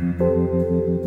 うん。